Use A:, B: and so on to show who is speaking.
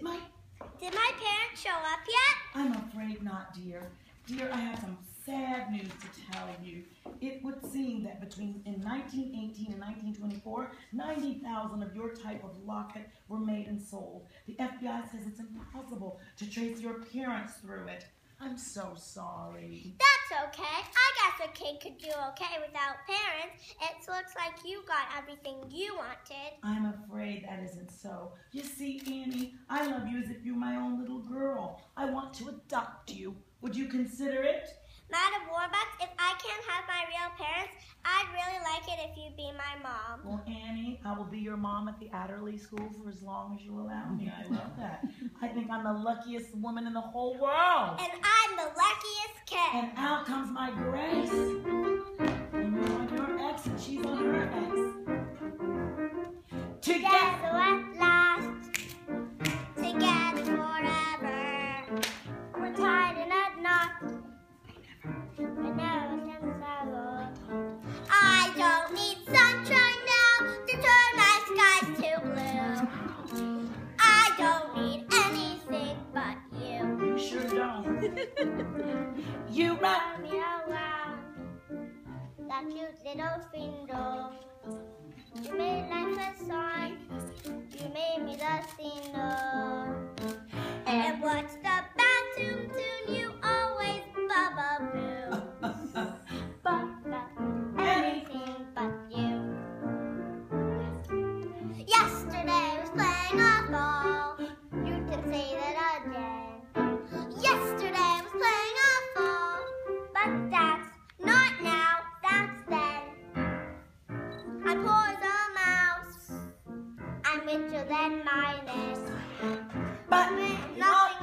A: Did my
B: Did my parents show up yet?
A: I'm afraid not, dear. Dear, I have some sad news to tell you. It would seem that between in 1918 and 1924, 90,000 of your type of locket were made and sold. The FBI says it's impossible to trace your parents through it. I'm so sorry.
B: That's okay. I guess a kid could do okay without parents. It looks like you got everything you wanted.
A: I'm afraid that isn't so. You see, Annie, I love you as if you're my own little girl. I want to adopt you. Would you consider it?
B: Madam Warbucks, if I can't have my real parents, I'd really like it if you'd be my mom.
A: Well, I will be your mom at the Adderley School for as long as you allow me. I love that. I think I'm the luckiest woman in the whole world.
B: And I'm the luckiest kid.
A: And out comes my Grace. And you're on your ex, and she's on her ex. Together.
B: Together at last, together forever. We're tied in a knot. I never can settle. you
A: rock.
B: Me around, that cute little finger. You made life a song. You made me the singer. And what's the bathroom tune you always bubble boo? But anything but you. Yesterday was playing a ball. You can say that richer than minus. But, but.